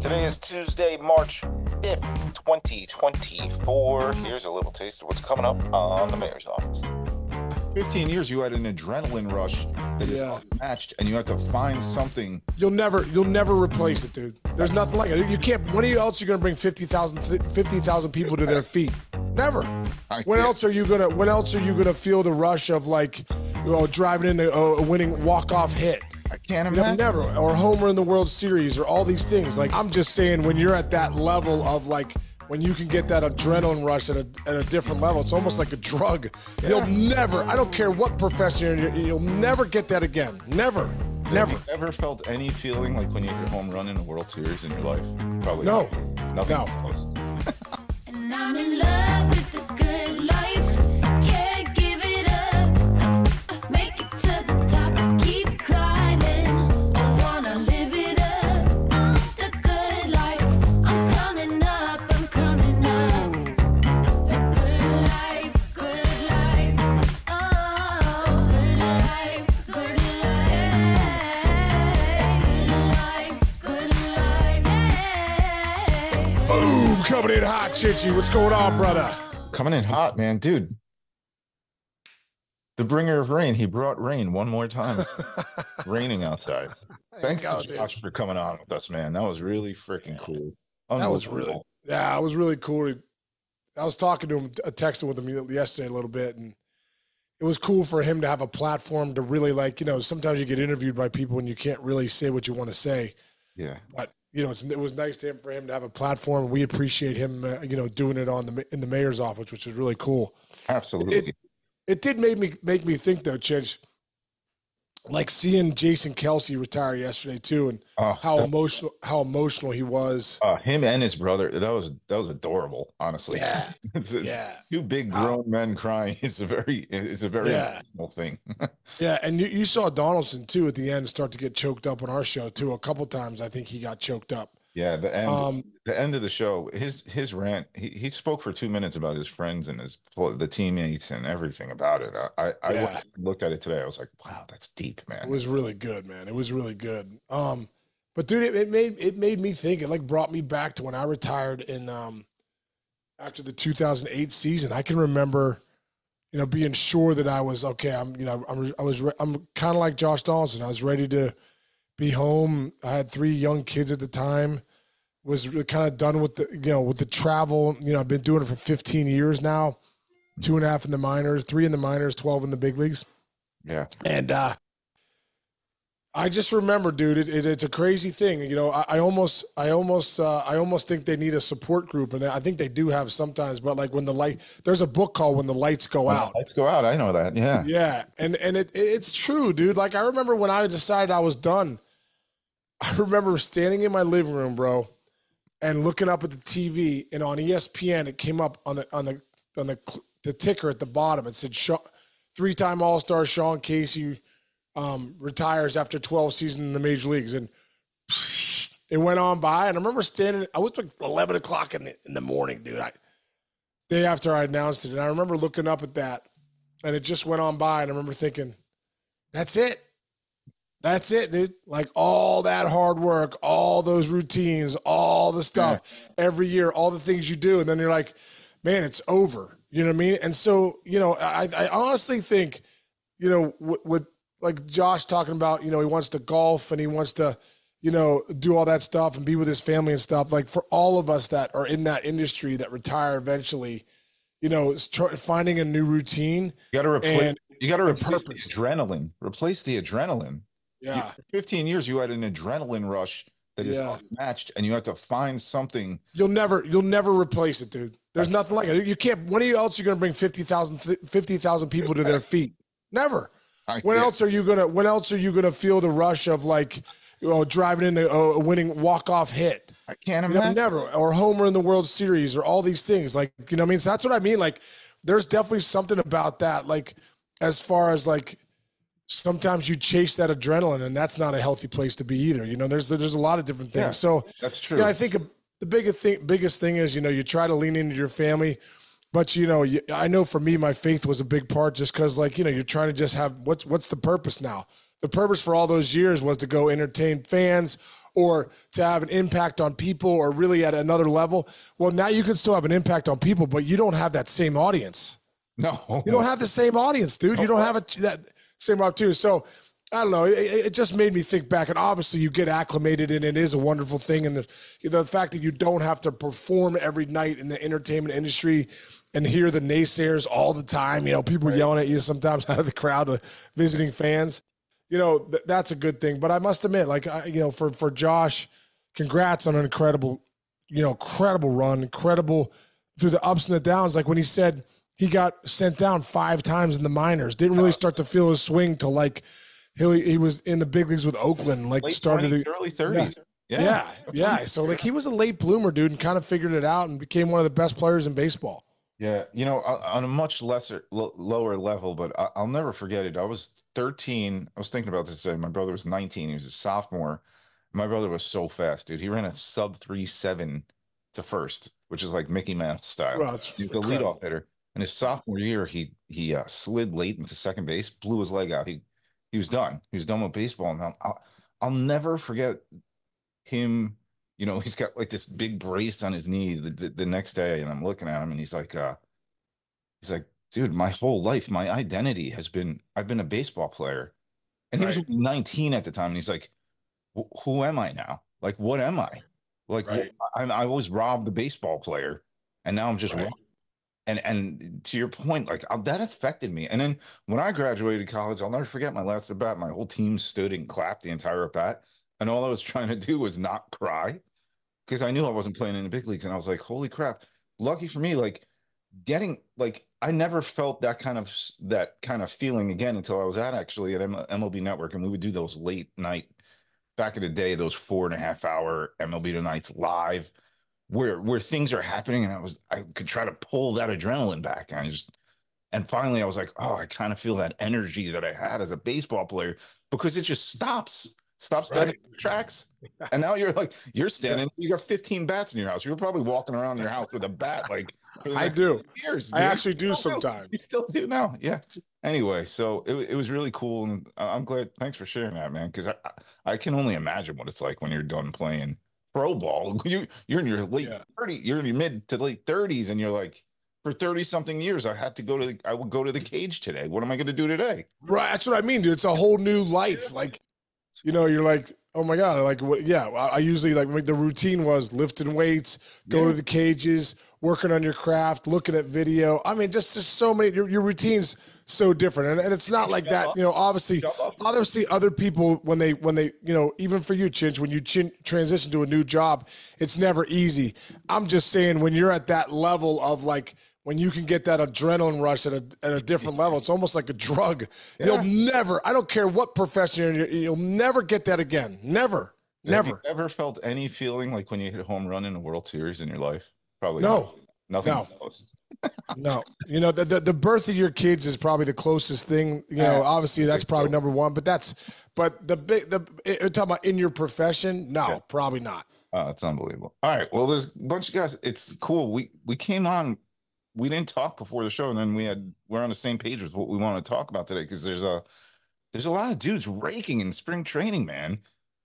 Today is Tuesday, March 5th, 2024. Here's a little taste of what's coming up on the mayor's office. 15 years you had an adrenaline rush that is Yeah. unmatched and you had to find something You'll never, you'll never replace it, dude. There's nothing like it. You can't. When else are you gonna bring 50,000 50,000 people to their feet? Never. When else are you gonna? When else are you gonna feel the rush of like, you know, driving in a, uh, a winning walk off hit? I can't No, imagine. never. Or homer in the World Series, or all these things. Like I'm just saying, when you're at that level of like. When you can get that adrenaline rush at a, at a different level, it's almost like a drug. You'll never, I don't care what profession you're in, you'll never get that again. Never. Never. Have you ever felt any feeling like when you hit your home run in a World Series in your life? Probably No. not. Nothing No. Coming in hot, Chichi. What's going on, brother? Coming in hot, man, dude. The bringer of rain. He brought rain one more time. Raining outside. Thanks go, to dude. Josh for coming on with us, man. That was really freaking cool. That was really, yeah, it was really cool. I was talking to him, uh, texting with him yesterday a little bit, and it was cool for him to have a platform to really like, you know, sometimes you get interviewed by people and you can't really say what you want to say, Yeah. but you know, it was nice to him for him to have a platform. We appreciate him, uh, you know, doing it on the in the mayor's office, which is really cool. Absolutely. It did make me make me think though, Chinch, like seeing Jason Kelce retire yesterday too, and Oh, how that- emotional how emotional he was. uh, him and his brother. That was that was adorable. Honestly. Yeah, It's, it's yeah. Two big grown men crying is a very it's a very Yeah. emotional thing. Yeah, and you, you saw Donaldson too at the end start to get choked up on our show too. A couple times, I think he got choked up. Yeah. The end. Um, the end of the show. His his rant. He, he spoke for two minutes about his friends and his the teammates and everything about it. I I, I looked at it today. I was like, wow, that's deep, man. it was really good, man. It was really good. Um, but dude, it, it made it made me think. It like brought me back to when I retired in um after the 2008 season. I can remember, you know, being sure that I was okay. I'm, you know, I'm I was re- I'm kind of like Josh Donaldson. I was ready to be home. I had three young kids at the time. Was kind of done with the you know with the travel. You know, I've been doing it for 15 years now. Two and a half in the minors, three in the minors, 12 in the big leagues. yeah. And uh, I just remember, dude, it, it, it's a crazy thing. You know, I, I almost, I almost, uh, I almost think they need a support group, and I think they do have sometimes. But like when the light, there's a book called "When the Lights Go Out." Let's go out. I know that. Yeah. Yeah, and and it it's true, dude. Like I remember when I decided I was done. I remember standing in my living room, bro, and looking up at the TV, and on ESPN, it came up on the on the on the the ticker at the bottom. It said Sha- three-time All-Star Sean Casey um, retires after 12 seasons in the major leagues, and it went on by. And I remember standing. I was like 11 o'clock in the in the morning, dude. I day after I announced it, and I remember looking up at that, and it just went on by, and I remember thinking, "That's it." That's it, dude. Like all that hard work, all those routines, all the stuff every year, all the things you do. And then you're like, man, it's over. You know what I mean? And so, you know, I, I honestly think, you know, with, with like Josh talking about, you know, he wants to golf and he wants to, you know, do all that stuff and be with his family and stuff. Like for all of us that are in that industry that retire eventually, you know, finding a new routine. You got to replace. You got to replace the adrenaline. Replace the adrenaline. You- Yeah. for 15 years, you had an adrenaline rush that is Yeah. unmatched, and you have to find something. You'll never, you'll never replace it, dude. There's nothing like it. You can't. When else are you going to bring 50,000 50,000 people to their feet? Never. When else are you gonna? When else are you gonna feel the rush of like, you know, driving into a, a winning walk off hit? I can't You know, imagine. never. Or homer in the World Series, or all these things. Like, you know, what I mean, so that's what I mean. Like, there's definitely something about that. Like, as far as like, sometimes you chase that adrenaline, and that's not a healthy place to be either. You know, there's there's a lot of different things. Yeah. So That's true. yeah, I think the biggest thing, biggest thing is you know you try to lean into your family, but you know you, I know for me my faith was a big part just because like you know you're trying to just have what's what's the purpose now. The purpose for all those years was to go entertain fans or to have an impact on people or really at another level. Well, now you can still have an impact on people, but you don't have that same audience. No, You don't have the same audience, dude. You don't have a, that same route too. So I don't know. It, it just made me think back, and obviously you get acclimated, and it is a wonderful thing. And the you know, the fact that you don't have to perform every night in the entertainment industry and hear the naysayers all the time. You know, people yelling at you sometimes out of the crowd, the visiting fans. You know, th- that's a good thing. But I must admit, like I, you know, for for Josh, congrats on an incredible, you know, incredible run, incredible through the ups and the downs. Like when he said he got sent down five times in the minors, didn't really start to feel his swing till like he he was in the big leagues with Oakland, like late started 20s, to. early 30s. Yeah. Yeah, yeah. So like he was a late bloomer, dude, and kind of figured it out and became one of the best players in baseball. Yeah, you know, on a much lesser, lo- lower level, but I, I'll never forget it. I was 13. I was thinking about this today. My brother was 19. He was a sophomore. My brother was so fast, dude. He ran a sub three seven to first, which is like Mickey Mouse style. He's the leadoff hitter. In his sophomore year, he he uh, slid late into second base, blew his leg out. He he was done. He was done with baseball. And I'll, I'll, I'll never forget him. You know, he's got like this big brace on his knee the, the, the next day, and I'm looking at him, and he's like, uh, he's like, dude, my whole life, my identity has been I've been a baseball player, and he was Right. only 19 at the time, and he's like, who am I now? Like, what am I? Like, Right. I, I was Rob the baseball player, and now I'm just Right. Rob. And and to your point, like uh, that affected me. And then when I graduated college, I'll never forget my last at bat. My whole team stood and clapped the entire at bat, and all I was trying to do was not cry because I knew I wasn't playing in the big leagues, and I was like, holy crap! Lucky for me, like getting like I never felt that kind of that kind of feeling again until I was at actually at MLB Network, and we would do those late night back in the day, those four and a half hour MLB Tonights live, where where things are happening, and I was I could try to pull that adrenaline back, and I just and finally I was like, oh, I kind of feel that energy that I had as a baseball player because it just stops. Stops Right. tracks. And now you're like, you're standing, you got 15 bats in your house. You're probably walking around your house with a bat, like I do. years. I actually do oh, You sometimes. You still do now. Yeah. Anyway, so it, it was really cool. And I'm glad. Thanks for sharing that, man. Cause I, I can only imagine what it's like when you're done playing pro ball. You, you're in your late Yeah. 30, you're in your mid to late 30s, and you're like, for 30 something years, I had to go to the, I would go to the cage today. What am I going to do today? Right. That's what I mean, dude. It's a whole new life. Like, you know, you're like, oh my God. Like, what? Yeah. I, usually like the routine was lifting weights, go Yeah. to the cages, working on your craft, looking at video. I mean, just, just so many, your, your routine's so different. And, and it's not like that, you know, obviously, obviously other people, when they, when they, you know, even for you, Chinch, when you chin, transition to a new job, it's never easy. I'm just saying when you're at that level of like, when you can get that adrenaline rush at a, at a different level, it's almost like a drug. You'll never, I don't care what profession you're in, you'll never get that again. Never, Have you never. ever felt any feeling like when you hit a home run in a World Series in your life? Probably No. not. Nothing. No. No, you know the, the the birth of your kids is probably the closest thing. You know, obviously that's probably number one, but that's but the big the you're talking about in your profession. No, Yeah. probably not. Oh, it's unbelievable. All right. Well, there's a bunch of guys. It's cool. We we came on. We didn't talk before the show, and then we had we're on the same page with what we want to talk about today because there's a there's a lot of dudes raking in spring training, man.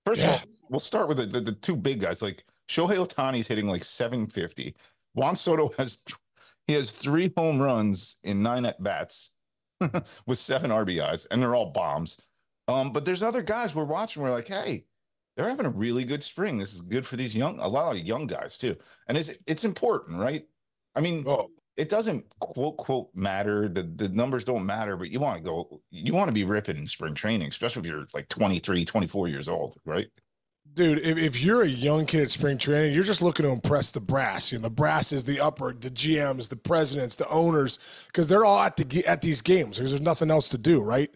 First of all, we'll start with the, the, the two big guys. Like Shohei Ohtani's hitting like 750. Juan Soto has he has three home runs in nine at bats with seven RBIs, and they're all bombs. Um, but there's other guys we're watching. We're like, hey, they're having a really good spring. This is good for these young, a lot of young guys too. And it's it's important, right? I mean, Oh, it doesn't quote quote matter. The the numbers don't matter, but you want to go, you want to be ripping in spring training, especially if you're like 23, 24 years old, right? dude, if, if you're a young kid at spring training, you're just looking to impress the brass. You know, the brass is the upper, the GMs, the presidents, the owners, because they're all at the at these games because there's nothing else to do, right?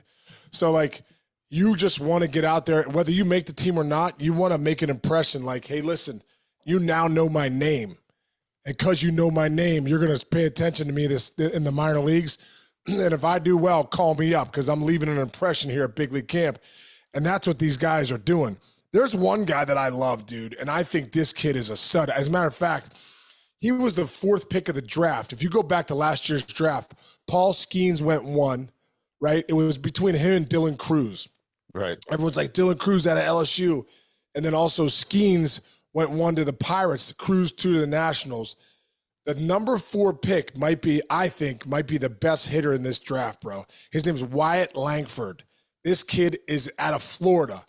So like, you just want to get out there, whether you make the team or not. You want to make an impression, like, hey, listen, you now know my name, and because you know my name, you're gonna pay attention to me this in the minor leagues. And if I do well, call me up because I'm leaving an impression here at big league camp. And that's what these guys are doing. There's one guy that I love, dude, and I think this kid is a stud. As a matter of fact, he was the fourth pick of the draft. If you go back to last year's draft, Paul Skenes went one, right? It was between him and Dylan Crews. Right. Everyone's like Dylan Crews out of LSU. and then also Skenes went one to the Pirates, Crews two to the Nationals. The number four pick might be, I think, might be the best hitter in this draft, bro. His name's Wyatt Langford. This kid is out of Florida.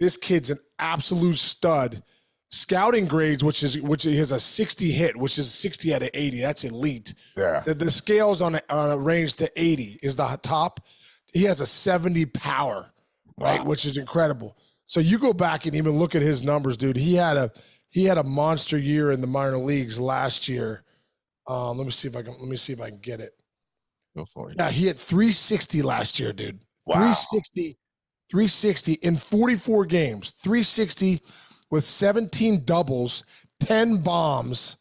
This kid's an absolute stud. Scouting grades, which is which he has a 60 hit, which is 60 out of 80. That's elite. Yeah. The, the scales on a, on a range to 80 is the top. He has a 70 power, right, Wow. which is incredible. So you go back and even look at his numbers, dude. He had a he had a monster year in the minor leagues last year. Um, let me see if I can let me see if I can get it. Go for it. Yeah, he had 360 last year, dude. Wow. 360, 360 in 44 games, 360 with 17 doubles, 10 bombs,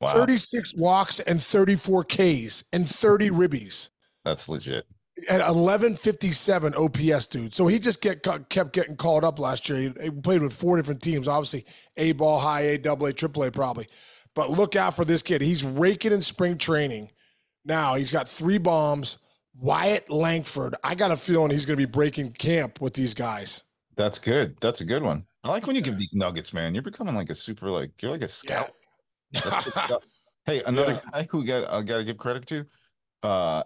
Wow. 36 walks, and 34 Ks, and 30 ribbies. That's legit. At 1157 OPS, dude. So he just get kept getting called up last year. He, played with four different teams, obviously A ball, high A, double A, triple A, probably. But look out for this kid. He's raking in spring training. Now he's got three bombs. Wyatt Langford. I got a feeling he's going to be breaking camp with these guys. That's good. That's a good one. I like when you give these nuggets, man. You're becoming like a super, like you're like a scout. Stuff. hey, another Yeah. guy who got I got to give credit to, uh,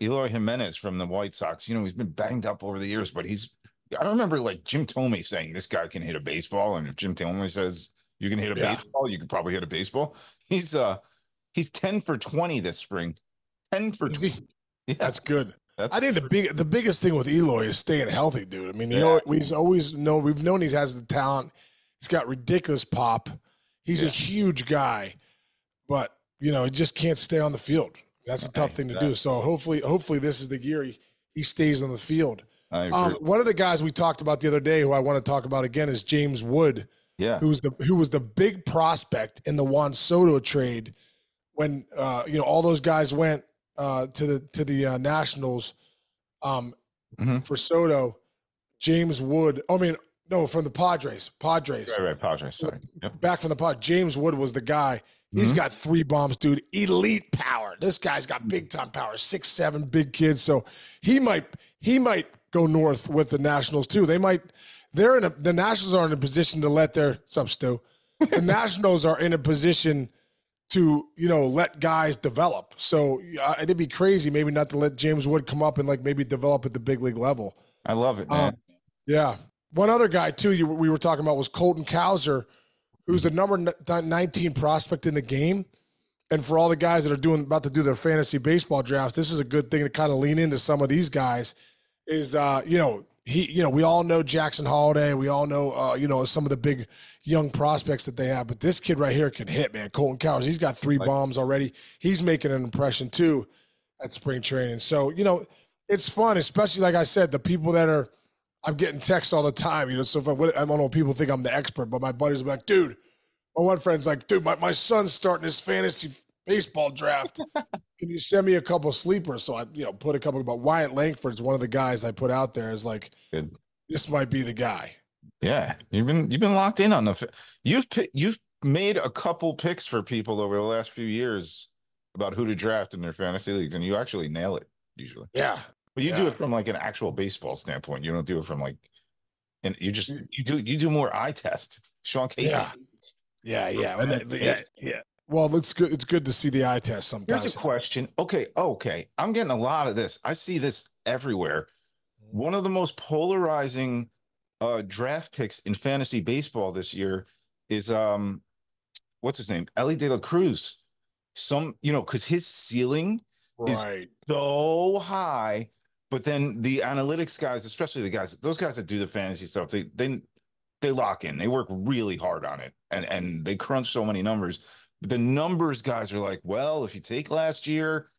Eloy Jimenez from the White Sox. You know, he's been banged up over the years, but he's. I remember like Jim Thome saying this guy can hit a baseball, and if Jim Thome says you can hit a Yeah. baseball, you can probably hit a baseball. He's uh, he's ten for twenty this spring. Ten for Is 20. Yeah, That's good. that's I think the big the biggest thing with Eloy is staying healthy, dude. I mean, you Yeah. know, we've always known we've known he has the talent. He's got ridiculous pop. He's a huge guy, but you know, he just can't stay on the field. That's a tough thing to do. So hopefully, hopefully this is the year he, he stays on the field. I. Um, one of the guys we talked about the other day, who I want to talk about again, is James Wood, yeah, who was the who was the big prospect in the Juan Soto trade when uh, you know all those guys went uh, to the to the uh, Nationals um, Mhm. for Soto. James Wood, I mean, no, from the Padres. Padres right, right, Padres. Sorry. Yep. back from the pod. James Wood was the guy. He's Mhm. got three bombs, dude. Elite power. This guy's got big time power. Six, seven, big kids. So he might he might go north with the Nationals too. They might. They're in a. The Nationals are in a position to let their sub Stu. The Nationals are in a position to you know let guys develop. So uh, it'd be crazy maybe not to let James Wood come up and like maybe develop at the big league level. I love it, Um, man. Yeah. One other guy too you, we were talking about was Colton Cowser, who's the number 19 prospect in the game. And for all the guys that are doing about to do their fantasy baseball drafts, this is a good thing to kind of lean into some of these guys. Is uh, you know, he you know, we all know Jackson Holliday, we all know uh, you know, some of the big young prospects that they have, but this kid right here can hit, man. Colton Cowser, he's got three bombs already. He's making an impression too at spring training. So, you know, it's fun, especially like I said, the people that are I'm getting texts all the time. You know, so if I, I don't know if people think I'm the expert, but my buddies are like, dude, my one friend's like, dude, my, my son's starting his fantasy baseball draft. Can you send me a couple sleepers? So I, you know, put a couple about Wyatt Langford's one of the guys I put out there is like, Good. this might be the guy. Yeah, you've been you've been locked in on the. You've you've made a couple picks for people over the last few years about who to draft in their fantasy leagues, and you actually nail it usually. Yeah. But you do it from like an actual baseball standpoint. You don't do it from like, and you just Mm. you do you do more eye test. Sean Casey. Yeah. Yeah. Yeah. Right. yeah. Yeah. Well, it's good. It's good to see the eye test sometimes. Here's a question. Okay, okay. I'm getting a lot of this. I see this everywhere. One of the most polarizing uh draft picks in fantasy baseball this year is um what's his name? Elly De La Cruz. Some, you know, because his ceiling is- so high, but then the analytics guys, especially the guys, those guys that do the fantasy stuff, they they they lock in. They work really hard on it, and and they crunch so many numbers. But the numbers guys are like, well, if you take last year,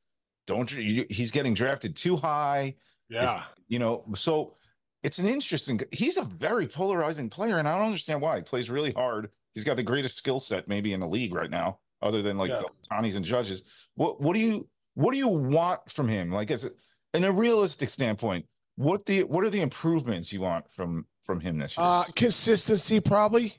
don't you, he's getting drafted too high, Yeah. you know. So it's an interesting. He's a very polarizing player, and I don't understand why. He plays really hard. He's got the greatest skill set maybe in the league right now, other than like Yeah. Tony's and Judges. What what do you what do you want from him? Like as a, in a realistic standpoint, what the what are the improvements you want from from him this year? Uh, consistency, probably.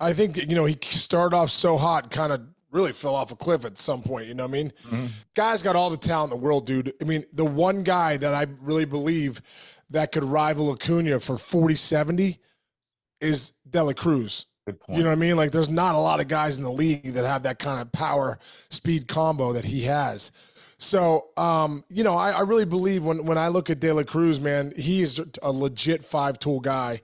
I think you know he started off so hot, kind of really fell off a cliff at some point. You know what I mean? Mhm. Guy's got all the talent in the world, dude. I mean, the one guy that I really believe that could rival Acuna for 40 70 is De La Cruz. Good point. You know what I mean? Like there's not a lot of guys in the league that have that kind of power speed combo that he has. So, um, you know, I, I really believe when when I look at De La Cruz, man, he is a legit five tool guy,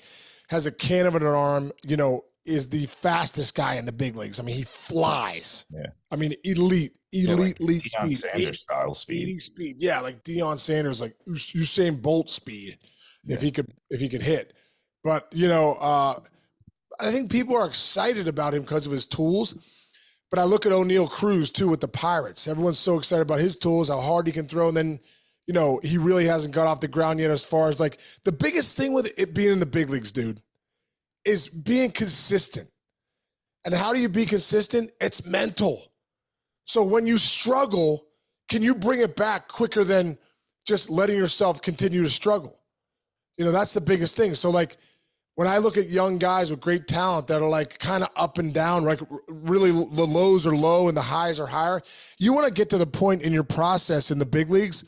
has a can of an arm, you know, is the fastest guy in the big leagues. I mean, he flies. Yeah. I mean, elite, elite, Yeah, like elite Deion speed. Sanders style speed. Speed. Yeah, like Deion Sanders, like Us- Usain Bolt speed, if he could if he could hit. But you know, uh, I think people are excited about him because of his tools. But I look at Oneil Cruz too with the Pirates. Everyone's so excited about his tools, how hard he can throw, and then you know he really hasn't got off the ground yet. As far as like the biggest thing with it being in the big leagues, dude, is being consistent. And how do you be consistent? It's mental. So when you struggle, can you bring it back quicker than just letting yourself continue to struggle? You know, that's the biggest thing. So like when I look at young guys with great talent that are like kind of up and down, like really the lows are low and the highs are higher, you want to get to the point in your process in the big leagues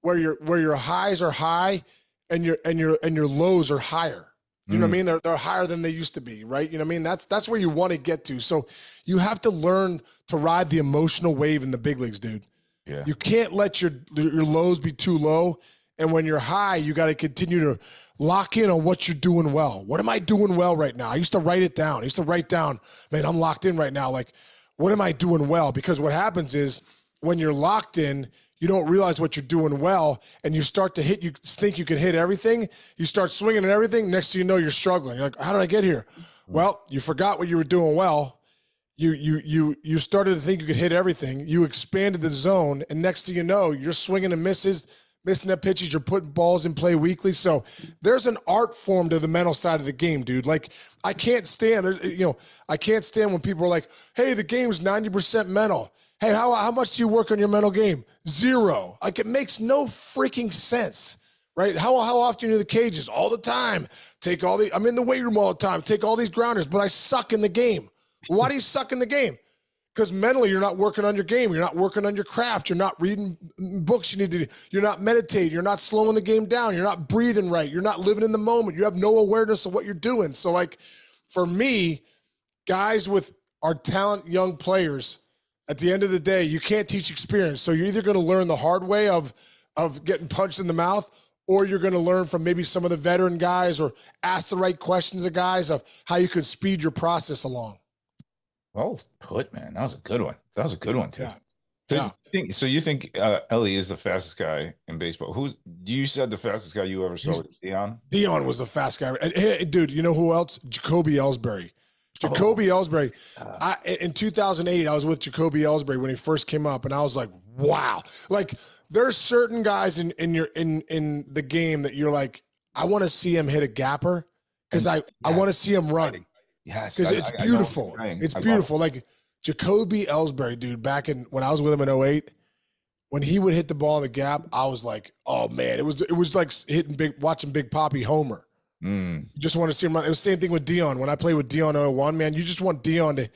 where your where your highs are high and your and your and your lows are higher. You know what I mm. mean? They're they're higher than they used to be, right? You know what I mean? That's that's where you want to get to. So you have to learn to ride the emotional wave in the big leagues, dude. Yeah. You can't let your your lows be too low, and when you're high, you got to continue to lock in on what you're doing well. What am I doing well right now? I used to write it down. I used to write down, man, I'm locked in right now. Like, what am I doing well? Because what happens is when you're locked in, you don't realize what you're doing well, and you start to hit. You think you can hit everything. You start swinging at everything. Next thing you know, you're struggling. You're like, how did I get here? Well, you forgot what you were doing well you you you you started to think you could hit everything. You expanded the zone, and next thing you know, you're swinging and misses, missing up pitches. You're putting balls in play weekly. So there's an art form to the mental side of the game, dude. Like I can't stand, you know, I can't stand when people are like, "Hey, the game's ninety percent mental." Hey, how how much do you work on your mental game? Zero. Like it makes no freaking sense right? How how often are in the cages? All the time. Take all the. I'm in the weight room all the time. Take all these grounders, but I suck in the game. Why do you suck in the game? Because mentally you're not working on your game. You're not working on your craft. You're not reading books you need to. You're not meditating. You're not slowing the game down. You're not breathing right. You're not living in the moment. You have no awareness of what you're doing. So like, for me, guys with our talent, young players. At the end of the day, you can't teach experience. So you're either going to learn the hard way of of getting punched in the mouth, or you're going to learn from maybe some of the veteran guys, or ask the right questions of guys of how you could speed your process along. Well put, man. That was a good one. That was a good one too. Yeah. So, Yeah. you think, so you think uh, Elly is the fastest guy in baseball? Who's you said the fastest guy you ever saw was Deion? Deion was the fast guy. And, hey, dude, you know who else? Jacoby Ellsbury. Jacoby Ellsbury. I, in 2008, I was with Jacoby Ellsbury when he first came up, and I was like, wow. Like, there's certain guys in, in your in in the game that you're like, I want to see him hit a gapper because I, I want to see him run. Yes, because it's I- I beautiful. you're. It's I beautiful. Like Jacoby Ellsbury, dude, back in when I was with him in 08, when he would hit the ball in the gap, I was like, oh man, it was it was like hitting big watching Big Papi Homer. Mm, You just want to see him run. It was the same thing with Deion. When I played with Deion 01, man, you just want Deion to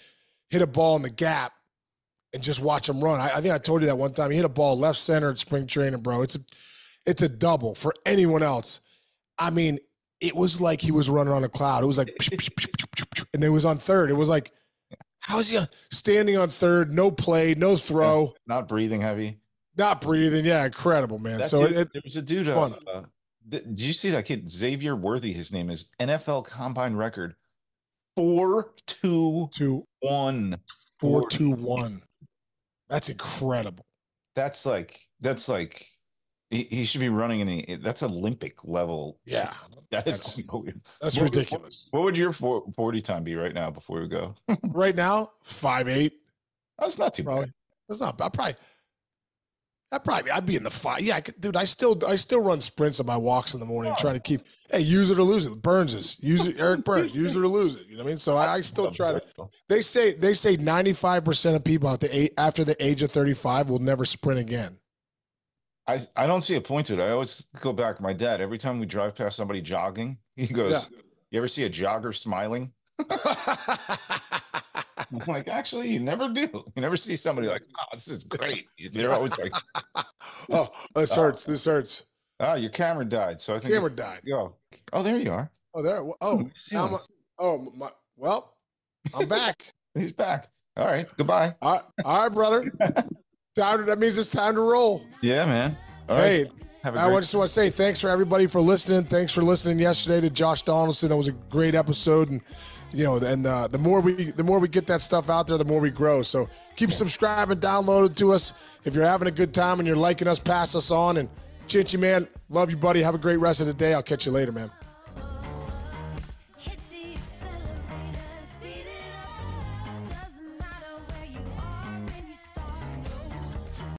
hit a ball in the gap and just watch him run. I, I think I told you that one time. He hit a ball left center at spring training, bro. It's a it's a double for anyone else. I mean, it was like he was running on a cloud. It was like, and it was on third. It was like, how is he on- standing on third? No play, no throw, not breathing heavy. not breathing. Yeah, incredible, man. That so dude- it, was a dude. Uh, fun. uh, did you see that kid Xavier Worthy? His name is NFL combine record four two two, one. four, two, one. That's incredible. That's like that's like he, he should be running in a that's Olympic level. Yeah, that is that's- That's What ridiculous. What would your four- 40 time be right now before we go? right now, five eight. That's not too Probably. bad. That's not. I probably. I probably. I'd be in the five. Yeah, I could, dude. I still. I still run sprints on my walks in the morning, trying to keep. Hey, use it or lose it. Byrnes is use it. Eric Byrnes, use it or lose it. You know what I mean? So I, I still try to. They say they say ninety five percent of people at the eight, after the age of thirty five will never sprint again. I I don't see a point to it. I always go back. My dad, every time we drive past somebody jogging, he goes, You ever see a jogger smiling? I'm like, actually, you never do. You never see somebody like, oh, this is great. They're always like, oh, this oh. hurts. This hurts. oh, your camera died. So I think Camera died. Go. Oh, there you are. Oh, there. Oh, us. Oh my. Well, I'm back. He's back. All right. Goodbye. all, right, all right, brother. Time. That means it's time to roll. Yeah, man. All right. Hey, Have a I great just want to say thanks for everybody for listening. Thanks for listening yesterday to Josh Donaldson. It was a great episode, and you know, and uh, the more we the more we get that stuff out there, the more we grow. So keep subscribing, download it to us. If you're having a good time and you're liking us, pass us on. And Chinchy man, love you, buddy. Have a great rest of the day. I'll catch you later, man.